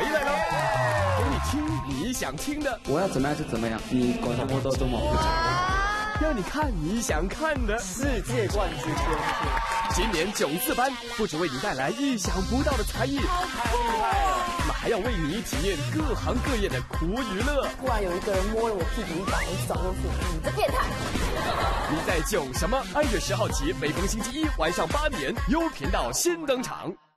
回来了给你听你想听的，我要怎么样就怎么样，你管这么多干嘛？让你看你想看的世界冠军。今年九四班不止为你带来意想不到的才艺，太厉害了！我们还要为你体验各行各业的苦与乐。突然有一个人摸了我屁股一把，我转过去，你这变态！你在囧什么？二月十号起，每逢星期一晚上八点，优频道新登场。